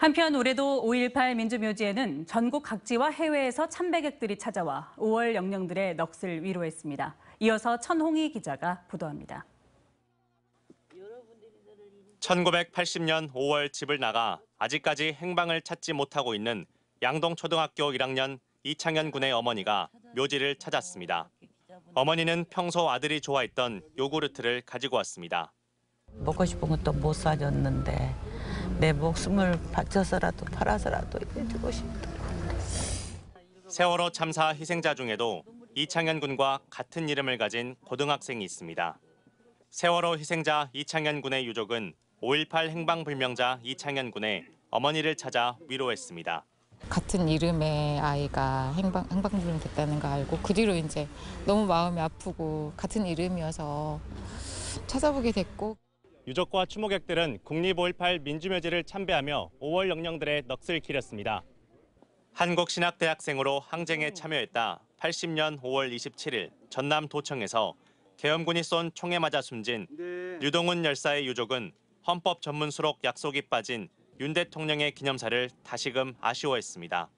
한편 올해도 5.18 민주묘지에는 전국 각지와 해외에서 참배객들이 찾아와 5월 영령들의 넋을 위로했습니다. 이어서 천홍희 기자가 보도합니다. 1980년 5월 집을 나가 아직까지 행방을 찾지 못하고 있는 양동초등학교 1학년 이창현 군의 어머니가 묘지를 찾았습니다. 어머니는 평소 아들이 좋아했던 요구르트를 가지고 왔습니다. 먹고 싶은 것도 못 사줬는데 내 목숨을 바쳐서라도 팔아서라도 해주고 싶다. 세월호 참사 희생자 중에도 이창현 군과 같은 이름을 가진 고등학생이 있습니다. 세월호 희생자 이창현 군의 유족은 5.18 행방불명자 이창현 군의 어머니를 찾아 위로했습니다. 같은 이름의 아이가 행방, 행방불명 됐다는 거 알고 그 뒤로 이제 너무 마음이 아프고 같은 이름이어서 찾아보게 됐고 유족과 추모객들은 국립5.18 민주묘지를 참배하며 5월 영령들의 넋을 기렸습니다. 한국신학대학생으로 항쟁에 참여했다 80년 5월 27일 전남 도청에서 계엄군이 쏜 총에 맞아 숨진 유동훈 열사의 유족은 헌법 전문 수록 약속이 빠진 윤 대통령의 기념사를 다시금 아쉬워했습니다.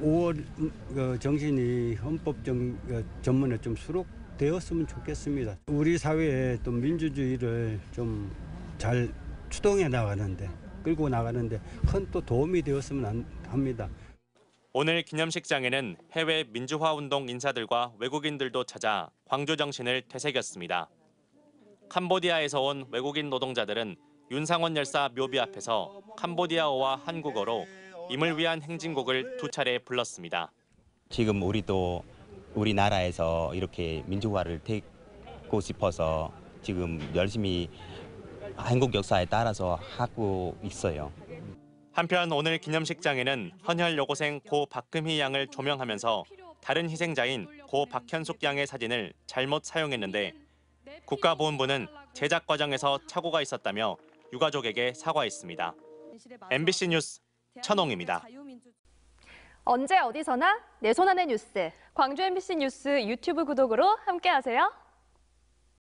5월 그 정신이 헌법 정, 그 전문에 좀 수록되었으면 좋겠습니다. 우리 사회에 또 민주주의를 좀 잘 추동해 나가는데 끌고 나가는데 큰 또 도움이 되었으면 안- 합니다. 오늘 기념식장에는 해외 민주화 운동 인사들과 외국인들도 찾아 광주 정신을 되새겼습니다. 캄보디아에서 온 외국인 노동자들은 윤상원 열사 묘비 앞에서 캄보디아어와 한국어로 임을 위한 행진곡을 두 차례 불렀습니다. 지금 우리도 우리나라에서 이렇게 민주화를 되고 싶어서 지금 열심히 한국 역사에 따라서 하고 있어요. 한편 오늘 기념식장에는 헌혈 여고생 고 박금희 양을 조명하면서 다른 희생자인 고 박현숙 양의 사진을 잘못 사용했는데 국가보훈부는 제작 과정에서 착오가 있었다며 유가족에게 사과했습니다. MBC 뉴스 천홍입니다. 언제 어디서나 내 손 안의 뉴스. 광주 MBC 뉴스 유튜브 구독으로 함께하세요.